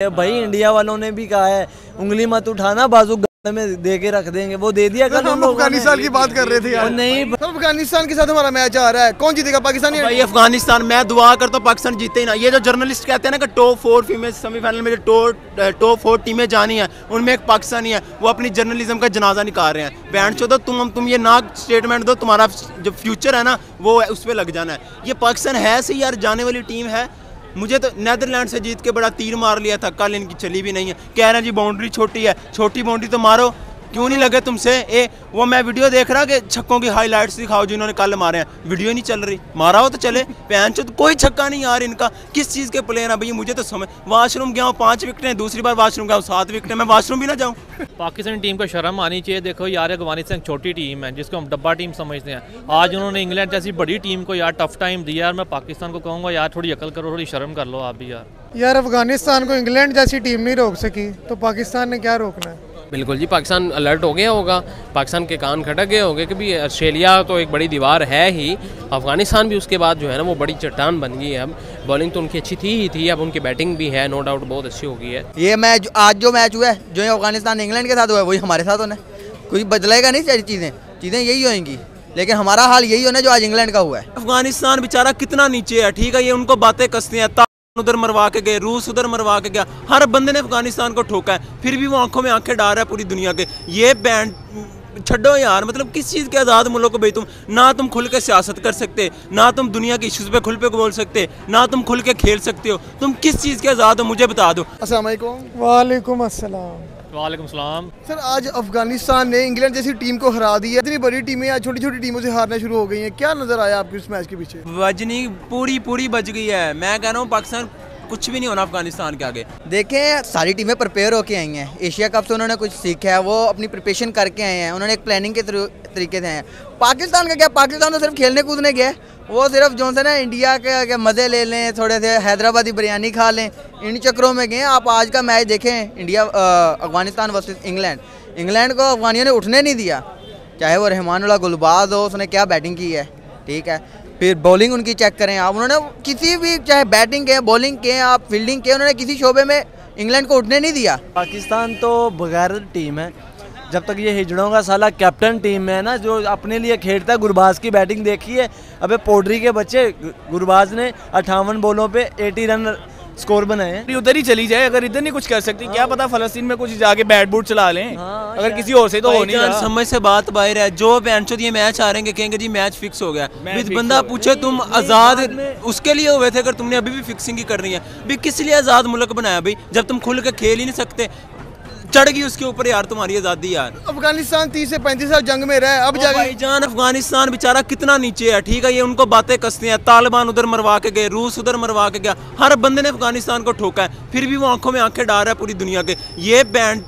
भाई इंडिया वालों ने भी कहा है उंगली मत उठाना बाजू में दे के रख देंगे। वो दे दिया कल हम। अफ़गानिस्तान की बात कर रहे थे यार। नहीं अफ़गानिस्तान के साथ हमारा मैच आ रहा है। कौन जीतेगा पाकिस्तानी भाई अफ़गानिस्तान मैं दुआ करता हूँ पाकिस्तान जीते ही ना। ये जो जर्नलिस्ट कहते हैं ना कि टॉप फोर फीमेल सेमीफाइनल में जो टॉप टॉप फोर टीमें जानी है उनमें एक पाकिस्तानी है वो अपनी जर्नलिज्म का जनाजा निकाल रहे हैं। बैंड चो तुम तुम ये ना स्टेटमेंट दो तुम्हारा जो फ्यूचर है ना वो उस पर लग जाना है। ये पाकिस्तान है सही यार जाने वाली टीम है। मुझे तो नैदरलैंड से जीत के बड़ा तीर मार लिया था, कल इनकी चली भी नहीं है। कह रहे हैं जी बाउंड्री छोटी है, छोटी बाउंड्री तो मारो। क्यों नहीं लगे तुमसे? ए वो मैं वीडियो देख रहा कि छक्कों की हाईलाइट्स दिखाओ जिन्होंने कल मारे हैं। वीडियो नहीं चल रही। मारा हो तो चले। पैन चो तो कोई छक्का नहीं यार इनका। किस चीज़ के प्लेयर है? भैया मुझे तो समझ वॉशरूम गया हूँ पाँच विकटें दूसरी बार वॉशरूम गया हूँ सात विकटें मैं वॉशरूम भी ना जाऊँ। पाकिस्तानी टीम को शर्म आनी चाहिए। देखो यार अफ़गानिस्तान छोटी टीम है जिसको हम डब्बा टीम समझते हैं। आज उन्होंने इंग्लैंड जैसी बड़ी टीम को यार टफ टाइम दिया यार मैं पाकिस्तान को कहूँगा यार थोड़ी अकल करो थोड़ी शर्म कर लो आप भी यार। यार अफ़गानिस्तान को इंग्लैंड जैसी टीम नहीं रोक सकी तो पाकिस्तान ने क्या रोकना है? बिल्कुल जी पाकिस्तान अलर्ट हो गया होगा। पाकिस्तान के कान खटक गए होंगे कि भी ऑस्ट्रेलिया तो एक बड़ी दीवार है ही। अफ़गानिस्तान भी उसके बाद जो है ना वो बड़ी चट्टान बन गई है। अब बॉलिंग तो उनकी अच्छी थी ही थी अब उनकी बैटिंग भी है नो डाउट बहुत अच्छी हो गई है। ये मैच आज जो मैच हुआ है जो ये अफ़गानिस्तान इंग्लैंड के साथ हुआ है वही हमारे साथ होना है। कोई बदलेगा नहीं सारी चीज़ें चीज़ें यही होंगी। लेकिन हमारा हाल यही होना है जो आज इंग्लैंड का हुआ है। अफ़गानिस्तान बेचारा कितना नीचे है ठीक है ये उनको बातें कसते हैं। उधर मरवा के गए रूस उधर मरवा के गया। हर बंदे ने अफ़गानिस्तान को ठोका है फिर भी वो आँखों में आँखें डाल रहा है पूरी दुनिया के। ये बैंड छड्डो यार मतलब किस चीज़ के आज़ाद मुल्क को भाई तुम? ना तुम खुल के सियासत कर सकते ना तुम दुनिया के इश्यूज़ पे खुल पे बोल सकते ना तुम खुल के खेल सकते हो। तुम किस चीज़ के आज़ाद हो मुझे बता दो। असल वालेकुम अस्सलाम। वालेकुम सलाम। सर आज अफ़गानिस्तान ने इंग्लैंड जैसी टीम को हरा दी है। इतनी बड़ी टीमें आज छोटी छोटी टीमों से हारना शुरू हो गई हैं। क्या नज़र आया आपको इस मैच के पीछे? वजनी पूरी पूरी बच गई है। मैं कह रहा हूँ पाकिस्तान कुछ भी नहीं होना अफ़गानिस्तान के आगे। देखें, सारी टीमें प्रिपेयर होके आई हैं। एशिया कप से उन्होंने कुछ सीखा है, वो अपनी प्रिपरेशन करके आए हैं। उन्होंने एक प्लानिंग के तरीके से हैं। पाकिस्तान का क्या? पाकिस्तान तो सिर्फ़ खेलने कूदने गया वो सिर्फ़ जो से ना इंडिया के के मज़े ले लें, थोड़े से हैदराबादी बिरयानी खा लें। इन चक्करों में गए आप आज का मैच देखें India Afghanistan versus England England को अफगानियों ने उठने नहीं दिया। चाहे वो रहमानुल्लाह गुलबाज हो, उसने क्या बैटिंग की है? ठीक है। फिर बॉलिंग उनकी चेक करें। आप उन्होंने किसी भी, चाहे बैटिंग के बॉलिंग के आप फील्डिंग के उन्होंने किसी शोबे में इंग्लैंड को उठने नहीं दिया। पाकिस्तान तो बगैर टीम है। जब तक ये हिजड़ों का साला कैप्टन टीम में है ना, जो अपने लिए खेलता है, गुरबाज की बैटिंग देखी है। अबे पोडरी के बच्चे, गुरबाज ने अट्ठावन बॉलों पे 80 रन स्कोर बनाए हैं। उधर ही चली जाए अगर इधर नहीं कुछ कर सकती क्या पता फलस्तीन में कुछ जाके बैट बूट चला लें। हाँ, अगर किसी और से तो हो नहीं समझ से बात बाहर है। जो बेंचो ये मैच आ रहे हैं कहेंगे जी मैच फिक्स हो गया। बंदा पूछे तुम आज़ाद उसके लिए हुए थे अगर तुमने अभी भी फिक्सिंग ही करनी है? भी किस लिए आज़ाद मुल्क बनाया भाई? जब तुम खुल के खेल ही नहीं सकते। चढ़ गई उसके ऊपर यार तुम्हारी आज़ादी यार। अफ़गानिस्तान तीस से पैंतीस साल जंग में रहे अब जाए जाके भाईजान अफ़गानिस्तान बेचारा कितना नीचे है ठीक है? ये उनको बातें कसते हैं। तालिबान उधर मरवा के गए रूस उधर मरवा के गया। हर बंदे ने अफ़गानिस्तान को ठोका है फिर भी वो आँखों में आँखें डाल रहा है पूरी दुनिया के। ये बैंड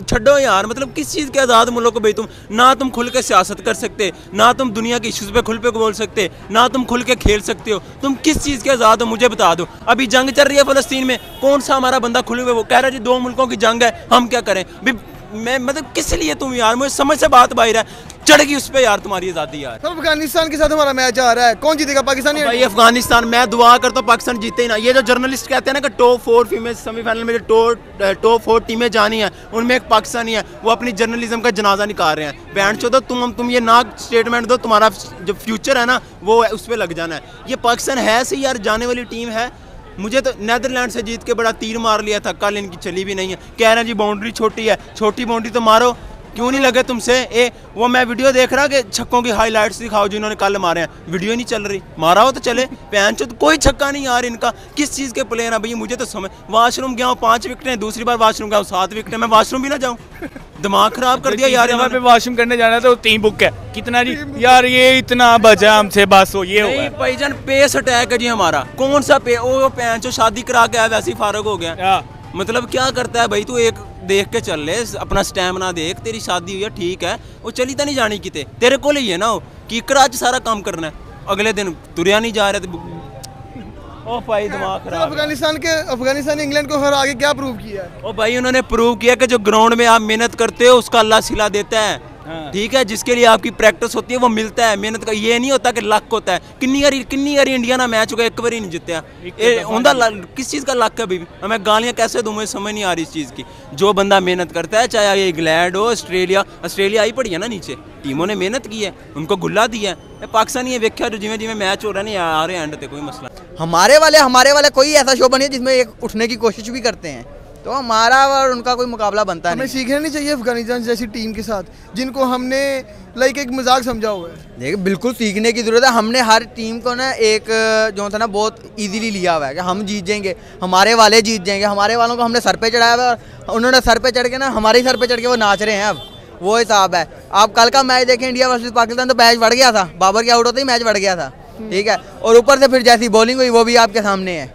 छड्डो यार मतलब किस चीज़ के आज़ाद मुल्क को भाई तुम? ना तुम खुल के सियासत कर सकते, ना तुम दुनिया के इश्यूज़ पे खुल पे बोल सकते, ना तुम खुल के खेल सकते हो। तुम किस चीज़ के आज़ाद हो, मुझे बता दो। अभी जंग चल रही है फलस्तीन में, कौन सा हमारा बंदा खुले हुए, वो कह रहा है जी, दो मुल्कों की जंग है, हम क्या करें? भी मैं मतलब किस लिए तुम यार? मुझे समझ से बात बाहर है। चढ़ गई उस पर यार तुम्हारी आज़ादी यार। सर अफ़गानिस्तान के साथ हमारा मैच आ रहा है। कौन जीतेगा पाकिस्तान भाई अफ़गानिस्तान मैं दुआ करता हूँ पाकिस्तान जीते ही ना। ये जो जर्नलिस्ट कहते हैं ना कि टॉप फोर फीमेल सेमीफाइनल में जो टॉप टॉप फोर टीमें जानी है उनमें एक पाकिस्तानी है वो अपनी जर्नलिज्म का जनाजा निकाल रहे हैं। बैंड चो तुम तुम ये ना स्टेटमेंट दो तुम्हारा जो फ्यूचर है ना वो उस पर लग जाना है। ये पाकिस्तान है सही यार जाने वाली टीम है। मुझे तो नैदरलैंड से जीत के बड़ा तीर मार लिया था, कल इनकी चली भी नहीं है। कह रहे हैं जी बाउंड्री छोटी है, छोटी बाउंड्री तो मारो। क्यों नहीं लगे तुमसे? ए वो मैं वीडियो देख रहा कि छक्कों की हाईलाइट्स दिखाओ जिन्होंने कल मारे हैं। वीडियो नहीं चल रही। मारा हो तो चले। पैन चो तो कोई छक्का नहीं यार इनका। किस चीज़ के प्लेयर हैं भैया मुझे तो समझ वॉशरूम गया हूँ पाँच विकटें दूसरी बार वॉशरूम गया हूँ सात विकटें मैं वॉशरूम भी ना जाऊँ। दिमाग खराब कर दिया यार यहाँ पे। वॉशरूम करने जाना तो तीन बुक है। कितना जी यार ये इतना बचा हमसे बस हो ये है। भाईजान पेस अटैक है जी हमारा। कौन सा पे ओ पैन चो शादी करा के आया वैसे ही फारग हो गया। हाँ। मतलब क्या करता है भाई तू? एक देख के चल ले अपना स्टैमिना देख तेरी शादी हुई है ठीक है। वो चली तो नहीं जानी कितने तेरे को ही है ना वो कि आज सारा काम करना है। अगले दिन तुरिया नहीं जा रहे तो ओ भाई दिमाग खराब। अफ़गानिस्तान के अफ़गानिस्तान ने इंग्लैंड को हरा के क्या प्रूव किया है? ओ भाई उन्होंने प्रूव किया कि जो ग्राउंड में आप मेहनत करते हो उसका अल्लाह सिला देता है। ठीक है जिसके लिए आपकी प्रैक्टिस होती है वो मिलता है। मेहनत का ये नहीं होता कि लक होता है। किन्नी बारी किन्नी बारी इंडिया ना मैच हो गया एक बारी नहीं जितया ए, उनका किस चीज़ का लक है अभी? भी हमें गालियाँ कैसे दूँ मुझे समझ नहीं आ रही इस चीज़ की। जो बंदा मेहनत करता है चाहे ये इंग्लैंड हो ऑस्ट्रेलिया ऑस्ट्रेलिया आई पड़ी है ना नीचे। टीमों ने मेहनत की है उनको गुल्ला दिया है। पाकिस्तानी वेख्या जो जिमें जिमें मैच हो रहा है नहीं आ रहे एंड कोई मसला हमारे वाले हमारे वाले कोई ऐसा शो बनिए जिसमें एक उठने की कोशिश भी करते हैं? तो हमारा और उनका कोई मुकाबला बनता हमें नहीं। सीखना नहीं चाहिए अफ़गानिस्तान जैसी टीम के साथ जिनको हमने लाइक एक मज़ाक समझा हुआ है। देखिए बिल्कुल सीखने की ज़रूरत है। हमने हर टीम को ना एक जो था ना बहुत इजीली लिया हुआ है कि हम जीत जाएँगे हमारे वाले जीत जाएँगे हमारे वालों को हमने सर पे चढ़ाया हुआ है और उन्होंने सर पे चढ़ के ना हमारे ही सर पे चढ़ के वो नाच रहे हैं अब। वो हिसाब है। आप कल का मैच देखें इंडिया वर्सेज पाकिस्तान तो मैच बढ़ गया था। बाबर के आउट होते ही मैच बढ़ गया था। ठीक है? और ऊपर से फिर जैसी बॉलिंग हुई वो भी आपके सामने है।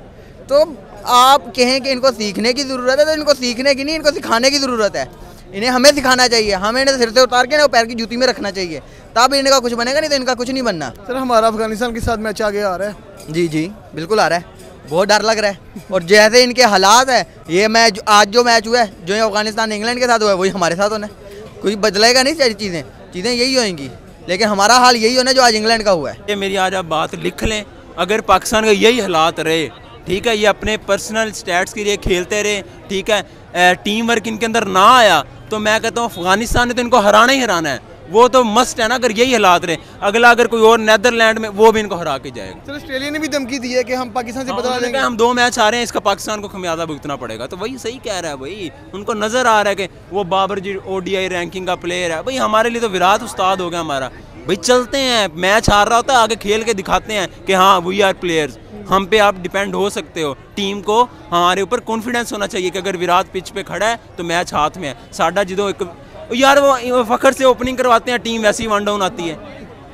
तो आप कहें कि इनको सीखने की ज़रूरत है तो इनको सीखने की नहीं इनको सिखाने की ज़रूरत है। इन्हें हमें सिखाना चाहिए हमें इन्हें सिर से उतार के ना पैर की जूती में रखना चाहिए। तब इनका कुछ बनेगा नहीं तो इनका कुछ नहीं बनना। सर हमारा अफ़गानिस्तान के साथ मैच आगे आ रहा है। जी जी बिल्कुल आ रहा है। बहुत डर लग रहा है। और जैसे इनके हालात है ये मैच आज जो मैच हुआ है जो ये अफ़गानिस्तान इंग्लैंड के साथ हुआ है वही हमारे साथ होना है। कुछ बदलेगा नहीं सारी चीज़ें चीज़ें यही होएँगी लेकिन हमारा हाल यही होना है जो आज इंग्लैंड का हुआ है। ये मेरी आज आप बात लिख लें अगर पाकिस्तान का यही हालात रहे ठीक है ये अपने पर्सनल स्टैट्स के लिए खेलते रहे ठीक है। टीम वर्क इनके अंदर ना आया तो मैं कहता हूँ अफ़गानिस्तान ने तो इनको हराना ही हराना है। वो तो मस्ट है ना अगर यही हालात रहे अगला अगर कोई और नेदरलैंड में वो भी इनको हरा के जाएगा। सर ऑस्ट्रेलिया ने भी धमकी दी है कि हम पाकिस्तान से हाँ, बदला लेंगे हम दो मैच आ रहे हैं इसका पाकिस्तान को खमियाजा भुगतना पड़ेगा। तो वही सही कह रहा है भाई उनको नज़र आ रहा है कि वो बाबर जी ओडीआई रैंकिंग का प्लेयर है। भाई हमारे लिए तो विराट उस्ताद हो गया हमारा। भाई चलते हैं मैच हार रहा होता है आगे खेल के दिखाते हैं कि हाँ वी आर प्लेयर्स हम पे आप डिपेंड हो सकते हो टीम को हमारे ऊपर कॉन्फिडेंस होना चाहिए कि अगर विराट पिच पे खड़ा है तो मैच हाथ में है साडा जो एक यार वो फखर से ओपनिंग करवाते हैं टीम वैसी वन डाउन आती है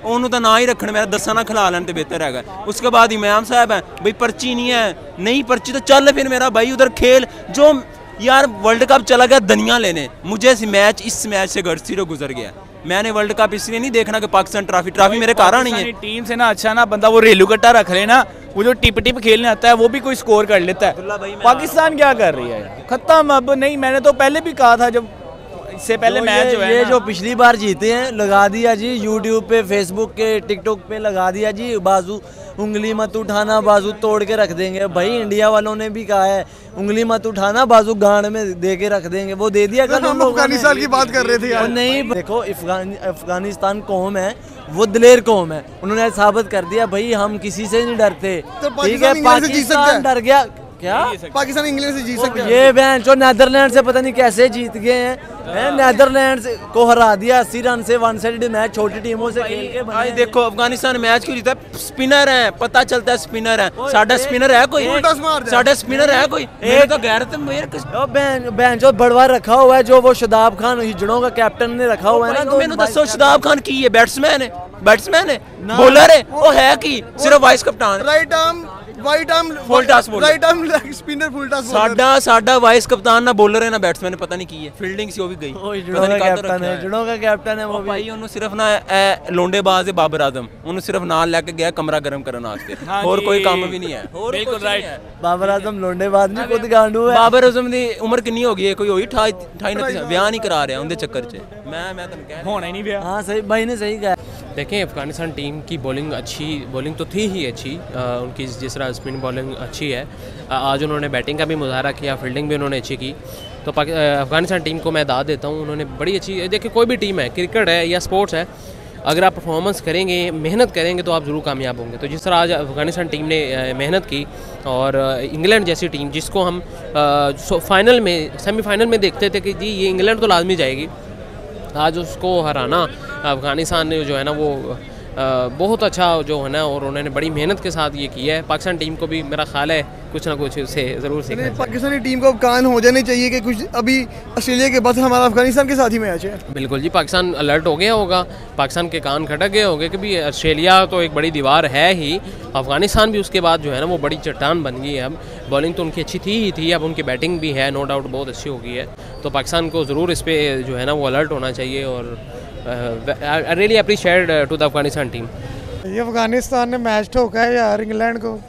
ਉਹਨੂੰ ਤਾਂ ਨਾ ਹੀ ਰੱਖਣ ਮੇਰਾ ਦੱਸਾਂ ਨਾ ਖਿਲਾ ਲੈਣ ਤੇ ਬਿਹਤਰ ਹੈਗਾ ਉਸਕੇ ਬਾਅਦ ਇਮਾਮ ਸਾਹਿਬ ਹੈ ਬਈ पर्ची नहीं है नहीं पर्ची तो चल फिर मेरा भाई उधर खेल जो यार वर्ल्ड कप चला गया दुनिया लेने मुझे इस मैच इस मैच से घर से गुजर गया मैंने वर्ल्ड कप इसलिए नहीं देखना कि पाकिस्तान ट्रॉफी ट्रॉफी मेरे कारण नहीं है। टीम से ना अच्छा ना बंदा वो रेलू कट्टा रख लेना वो जो टिप टिप खेलने आता है वो भी कोई स्कोर कर लेता है। पाकिस्तान क्या कर रही है? खत्म अब नहीं मैंने तो पहले भी कहा था जब इससे पहले जो मैच ये, जो है ये जो पिछली बार जीते हैं लगा दिया जी यूट्यूब पे फेसबुक के टिकटॉक पे लगा दिया जी। बाजू उंगली मत उठाना बाजू तोड़ के रख देंगे। भाई इंडिया वालों ने भी कहा है उंगली मत उठाना बाजू गांड में दे के रख देंगे। वो दे दिया कल हम। अफ़गानिस्तान की बात कर रहे थे यार। नहीं देखो अफ़गानिस्तान कौम है वो दिलेर कौम है। उन्होंने साबित कर दिया भाई हम किसी से नहीं डरते। तो ठीक है पाकिस्तान है। डर गया। क्या? पाकिस्तान इंग्लैंड से जीत सकते है। ये बहन जो नैदरलैंड से पता नहीं कैसे जीत गए हैं नैदरलैंड हाँ। को हरा दिया अस्सी रन से वन साइड मैच छोटी टीमों से खेल के भाई देखो अफ़गानिस्तान मैच क्यों जीता? स्पिनर है पता चलता है स्पिनर है। साडा स्पिनर है कोई? साडा स्पिनर है कोई? तो गैरत तो बहन बहन जो बड़वा रखा हुआ है जो वो शदाब खान हिजड़ों का कैप्टन ने रखा हुआ है ना मैंने दसो शदाब खान की है बैट्समैन है बैट्समैन है। बॉलर है वो है की सिर्फ़ वाइस कप्तान right arm white arm full toss bowler right arm leg spinner full toss bowler ਸਾਡਾ ਸਾਡਾ ਵਾਈਸ ਕਪਤਾਨ ਨਾ ਬੋਲਰ ਹੈ ਨਾ ਬੈਟਸਮੈਨ ਪਤਾ ਨਹੀਂ ਕੀ ਹੈ। ਫੀਲਡਿੰਗ ਸੀ ਉਹ ਵੀ ਗਈ। ਪਤਾ ਨਹੀਂ ਕਦ ਹੈ ਜੜੋਂ ਦਾ ਕੈਪਟਨ ਹੈ ਉਹ ਭਾਈ ਉਹਨੂੰ ਸਿਰਫ ਨਾ ਇਹ ਲੋਂਡੇਬਾਜ਼ ਦੇ ਬਾਬਰ ਆਦਮ ਉਹਨੂੰ ਸਿਰਫ ਨਾਲ ਲੈ ਕੇ ਗਿਆ ਕਮਰਾ ਗਰਮ ਕਰਨ ਵਾਸਤੇ। ਹੋਰ ਕੋਈ ਕੰਮ ਵੀ ਨਹੀਂ ਹੈ। ਬਿਲਕੁਲ ਰਾਈਟ ਬਾਬਰ ਆਦਮ ਲੋਂਡੇਬਾਜ਼ ਨਹੀਂ ਖੁਦ ਗਾਂਡੂ ਹੈ। ਬਾਬਰ ਆਦਮ ਦੀ ਉਮਰ ਕਿੰਨੀ ਹੋ ਗਈ ਹੈ? ਕੋਈ ਹੋਈ 28 29 ਵਿਆਹ ਨਹੀਂ ਕਰਾ ਰਿਹਾ ਉਹਦੇ ਚੱਕਰ 'ਚ। ਮੈਂ ਮੈਂ ਤੁਹਾਨੂੰ ਕਹਿ ਹੋਣਾ ਹੀ ਨਹੀਂ ਵਿਆਹ। ਹਾਂ ਸਹੀ ਬਾਈ ਨੇ ਸਹੀ ਕਿਹਾ। देखें अफ़गानिस्तान टीम की बॉलिंग अच्छी बॉलिंग तो थी ही अच्छी। अ, उनकी जिस तरह स्पिन बॉलिंग अच्छी है। अ, आज उन्होंने बैटिंग का भी मुजाहरा किया फील्डिंग भी उन्होंने अच्छी की। तो अफ़गानिस्तान टीम को मैं दाद देता हूँ उन्होंने बड़ी अच्छी देखिए कोई भी टीम है क्रिकेट है या स्पोर्ट्स है अगर आप परफॉर्मेंस करेंगे मेहनत करेंगे तो आप ज़रूर कामयाब होंगे। तो जिस तरह आज अफ़गानिस्तान टीम ने मेहनत की और इंग्लैंड जैसी टीम जिसको हम फाइनल में सेमीफाइनल में देखते थे कि जी ये इंग्लैंड तो लाजमी जाएगी। आज उसको हराना अफ़गानिस्तान ने जो है ना वो बहुत अच्छा जो है ना और उन्होंने बड़ी मेहनत के साथ ये किया है। पाकिस्तान टीम को भी मेरा ख्याल है कुछ ना कुछ उससे ज़रूर सीखना पाकिस्तानी टीम को अब कान हो जाने चाहिए कि कुछ अभी ऑस्ट्रेलिया के बाद हमारा अफ़गानिस्तान के साथ ही मैच है। बिल्कुल जी पाकिस्तान अलर्ट हो गया होगा। पाकिस्तान के कान खटक गए होंगे कि भी ऑस्ट्रेलिया तो एक बड़ी दीवार है ही। अफ़गानिस्तान भी उसके बाद जो है ना वो बड़ी चट्टान बन गई है। अब बॉलिंग तो उनकी अच्छी थी ही थी अब उनकी बैटिंग भी है नो डाउट बहुत अच्छी हो गई है। तो पाकिस्तान को ज़रूर इस पर जो है ना, वो अलर्ट होना चाहिए और I really appreciate to the Afghanistan team ये अफ़गानिस्तान ने मैच ठोका है यार, इंग्लैंड को।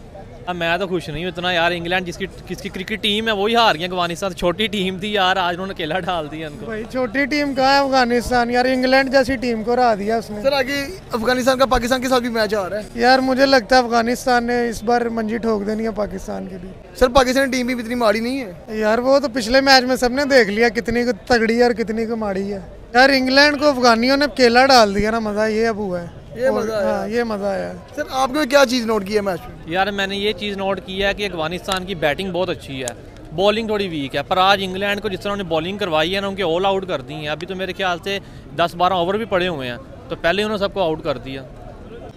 अब मैं तो खुश नहीं हूँ इतना यार इंग्लैंड जिसकी किसकी क्रिकेट टीम है वही हार गई अफ़गानिस्तान। छोटी टीम थी यार आज उन्होंने अकेला डाल दिया उनको भाई छोटी टीम कहाँ है अफ़गानिस्तान? यार इंग्लैंड जैसी टीम को हरा दिया उसने। सर आगे अफ़गानिस्तान का पाकिस्तान के साथ भी मैच आ रहा है। यार मुझे लगता है अफ़गानिस्तान ने इस बार मंजी ठोक देनी है पाकिस्तान के लिए सर पाकिस्तान टीम भी इतनी माड़ी नहीं है। यार वो तो पिछले मैच में सबने देख लिया कितनी को तगड़ी है और कितनी को माड़ी है। यार इंग्लैंड को अफगानियों ने केला डाल दिया ना मज़ा ये अब हुआ है। ये और- मज़ा आया। हाँ ये मज़ा आया। सर आपने क्या चीज़ नोट की है मैच में? यार मैंने ये चीज़ नोट की है कि अफ़गानिस्तान की बैटिंग बहुत अच्छी है। बॉलिंग थोड़ी वीक है पर आज इंग्लैंड को जिस तरह उन्होंने बॉलिंग करवाई है ना उनके ऑल आउट कर दी है। अभी तो मेरे ख्याल से 10-12 ओवर भी पड़े हुए हैं तो पहले ही उन्होंने सबको आउट कर दिया।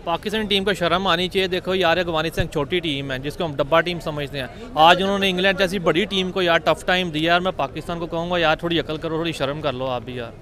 पाकिस्तानी टीम को शर्म आनी चाहिए। देखो यार अफ़गानिस्तान छोटी टीम है जिसको हम डब्बा टीम समझते हैं। आज उन्होंने इंग्लैंड जैसी बड़ी टीम को यार टफ टाइम दिया यार मैं पाकिस्तान को कहूँगा यार थोड़ी अकल करो थोड़ी शर्म कर लो आप भी यार।